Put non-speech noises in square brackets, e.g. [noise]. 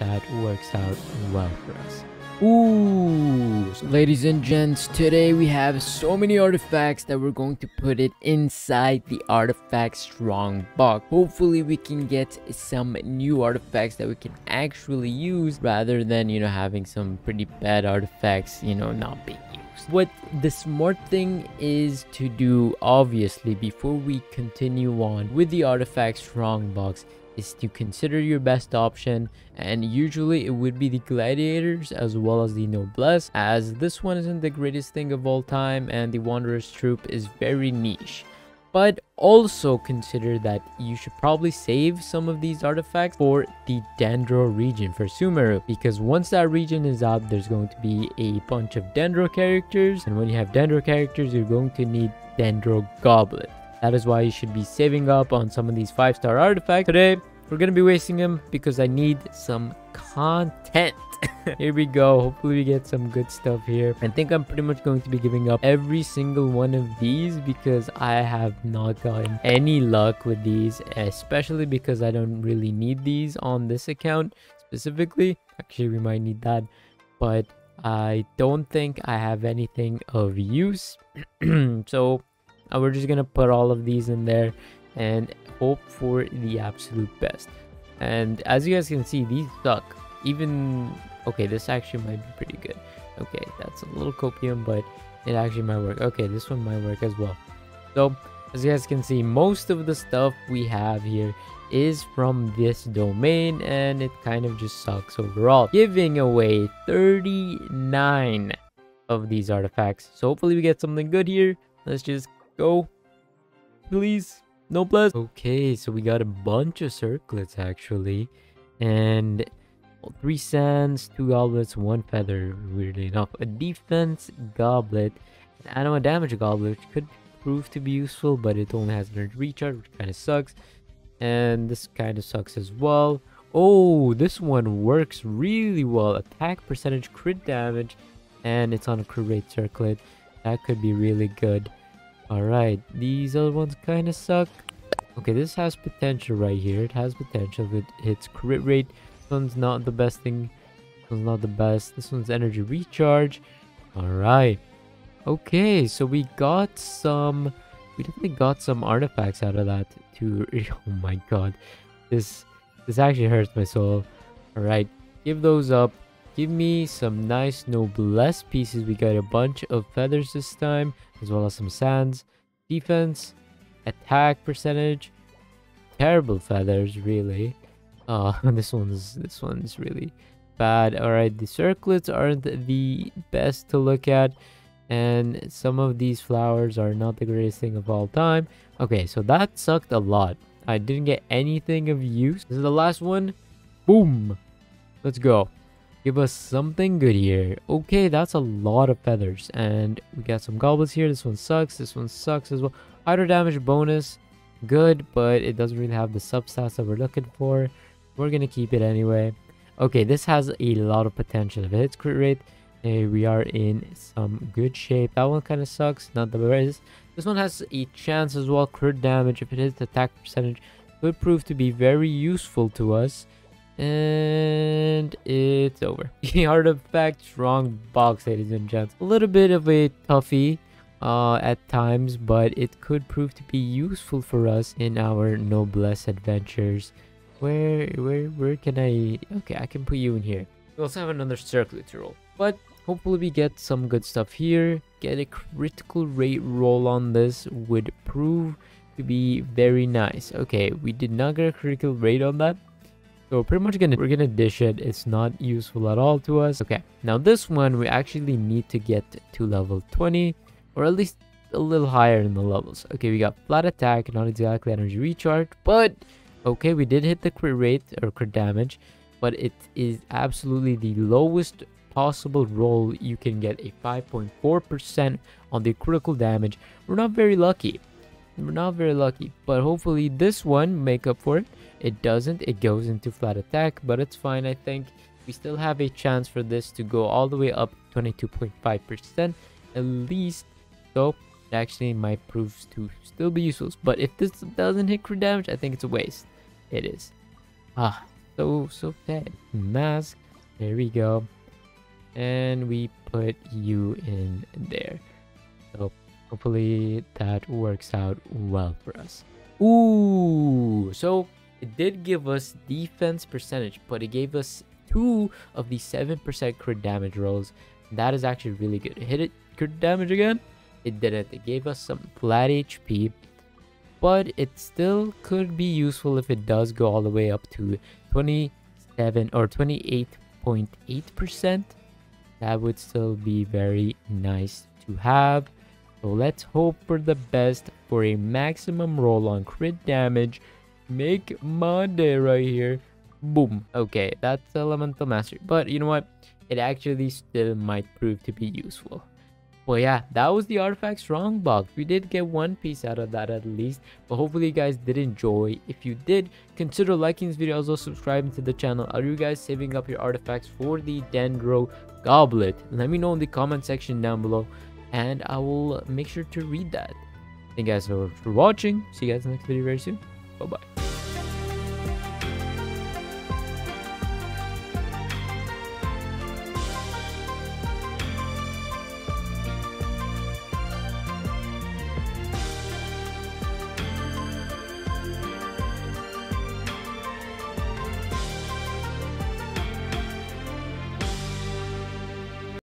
that works out well for us. Ooh, ladies and gents, today we have so many artifacts that we're going to put it inside the artifact strong box. Hopefully we can get some new artifacts that we can actually use rather than, you know, having some pretty bad artifacts, you know, not being used. What the smart thing is to do, obviously, before we continue on with the artifact strong box is to consider your best option and usually it would be the gladiators as well as the noblesse as this one isn't the greatest thing of all time and the Wanderer's Troupe is very niche but also consider that you should probably save some of these artifacts for the Dendro region for Sumeru because once that region is out there's going to be a bunch of Dendro characters and when you have Dendro characters you're going to need Dendro Goblet that is why you should be saving up on some of these 5-star artifacts. Today, we're going to be wasting them because I need some content. [laughs] here we go. Hopefully we get some good stuff here. I think I'm pretty much going to be giving up every single one of these because I have not gotten any luck with these, especially because I don't really need these on this account specifically. Actually, we might need that, but I don't think I have anything of use. [clears throat] so uh, we're just gonna put all of these in there and hope for the absolute best. And as you guys can see these suck. Even okay this actually might be pretty good. Okay that's a little copium but it actually might work. Okay this one might work as well. So as you guys can see most of the stuff we have here is from this domain and it kind of just sucks overall. Giving away 39 of these artifacts. So hopefully we get something good here. Let's just Go. Please. No plus. Okay, so we got a bunch of circlets actually. And three sands, two goblets, one feather, weirdly enough. A defense goblet, an Anemo damage goblet, which could prove to be useful, but it only has energy recharge, which kind of sucks. And this kind of sucks as well. Oh, this one works really well. Attack percentage, crit damage, and it's on a crit rate circlet. That could be really good. Alright, these other ones kind of suck. Okay, this has potential right here. It has potential it hits crit rate. This one's not the best thing. This one's not the best. This one's energy recharge. Alright. Okay, so we got some... We definitely got some artifacts out of that too. [laughs] Oh my god. This, this actually hurts my soul. Alright, give those up. Give me some nice noblesse pieces. We got a bunch of feathers this time as well as some sands. Defense, attack percentage, terrible feathers, really. Oh, [laughs] this one's this one's really bad. All right, the circlets aren't the best to look at, and some of these flowers are not the greatest thing of all time. Okay, so that sucked a lot. I didn't get anything of use. This is the last one. Boom. Let's go. Give us something good here. Okay, that's a lot of feathers. And we got some goblets here. This one sucks. This one sucks as well. Hydro damage bonus. Good, but it doesn't really have the substats that we're looking for. We're going to keep it anyway. Okay, this has a lot of potential. If it hits crit rate, hey, we are in some good shape. That one kind of sucks. Not the best. This one has a chance as well. Crit damage. If it hits attack percentage, could prove to be very useful to us. And it's over. [laughs] The artifact strong box, ladies and gents. A little bit of a toughie uh, at times, but it could prove to be useful for us in our noblesse adventures. Where, where, where can I? Okay, I can put you in here. We also have another to roll, but hopefully we get some good stuff here. Get a critical rate roll on this would prove to be very nice. Okay, we did not get a critical rate on that, so pretty much gonna we're gonna dish it. It's not useful at all to us. Okay, now this one we actually need to get to level 20 or at least a little higher in the levels. Okay, we got flat attack, not exactly energy recharge, but okay, we did hit the crit rate or crit damage, but it is absolutely the lowest possible roll you can get a 5.4% on the critical damage. We're not very lucky. We're not very lucky, but hopefully this one make up for it. It doesn't, it goes into flat attack, but it's fine, I think. We still have a chance for this to go all the way up 22.5% at least. So it actually might prove to still be useful. But if this doesn't hit crit damage, I think it's a waste. It is. Ah, so so dead. Mask. There we go. And we put you in there. So hopefully that works out well for us. Ooh, so it did give us defense percentage, but it gave us two of the 7% crit damage rolls. That is actually really good. Hit it crit damage again? It didn't. It gave us some flat HP, but it still could be useful if it does go all the way up to 27 or 28.8%. That would still be very nice to have. So let's hope for the best for a maximum roll on crit damage. Make Monday right here. Boom. Okay, that's Elemental Mastery. But you know what? It actually still might prove to be useful. Well, yeah, that was the Artifact Strong box. We did get one piece out of that at least. But hopefully you guys did enjoy. If you did, consider liking this video. Also subscribing to the channel. Are you guys saving up your artifacts for the Dendro Goblet? Let me know in the comment section down below and I will make sure to read that. Thank you guys for, for watching. See you guys in the next video very soon. Bye bye.